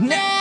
Now